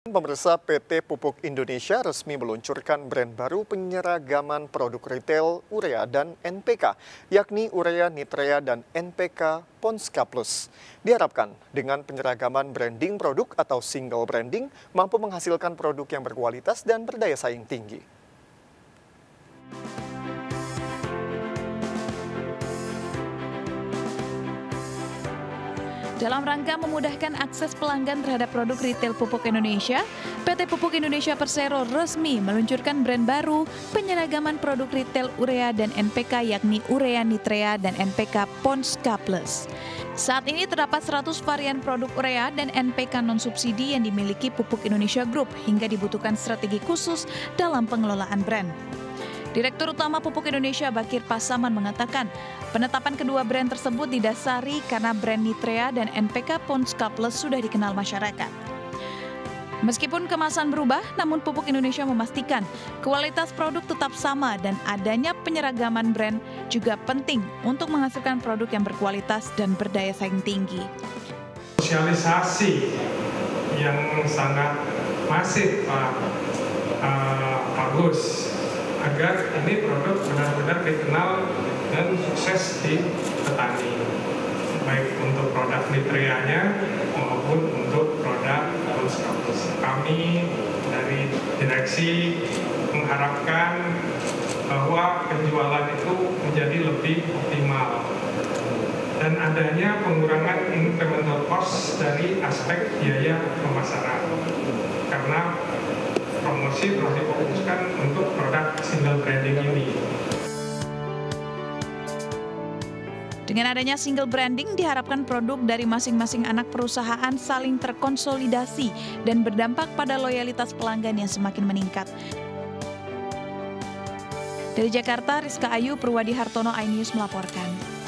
Pemirsa PT Pupuk Indonesia resmi meluncurkan brand baru penyeragaman produk retail urea dan NPK, yakni urea nitrea dan NPK Ponska Plus. Diharapkan dengan penyeragaman branding produk atau single branding mampu menghasilkan produk yang berkualitas dan berdaya saing tinggi. Dalam rangka memudahkan akses pelanggan terhadap produk retail pupuk Indonesia, PT Pupuk Indonesia Persero resmi meluncurkan brand baru penyeragaman produk retail urea dan NPK yakni urea nitrea dan NPK Ponska Plus. Saat ini terdapat 100 varian produk urea dan NPK non-subsidi yang dimiliki Pupuk Indonesia Group hingga dibutuhkan strategi khusus dalam pengelolaan brand. Direktur Utama Pupuk Indonesia Bakir Pasaman mengatakan, penetapan kedua brand tersebut didasari karena brand Nitrea dan NPK Ponska Plus sudah dikenal masyarakat. Meskipun kemasan berubah, namun Pupuk Indonesia memastikan kualitas produk tetap sama dan adanya penyeragaman brand juga penting untuk menghasilkan produk yang berkualitas dan berdaya saing tinggi. Sosialisasi yang sangat masif Pak uh, Agus agar ini produk benar-benar dikenal dan sukses di petani. Baik untuk produk nitreanya maupun untuk produk kampus kami dari direksi mengharapkan bahwa penjualan itu menjadi lebih optimal. Dan adanya pengurangan incremental cost dari aspek biaya pemasaran promosi harus difokuskan untuk produk single branding ini. Dengan adanya single branding, diharapkan produk dari masing-masing anak perusahaan saling terkonsolidasi dan berdampak pada loyalitas pelanggan yang semakin meningkat. Dari Jakarta, Rizka Ayu, Purwadi Hartono, iNews melaporkan.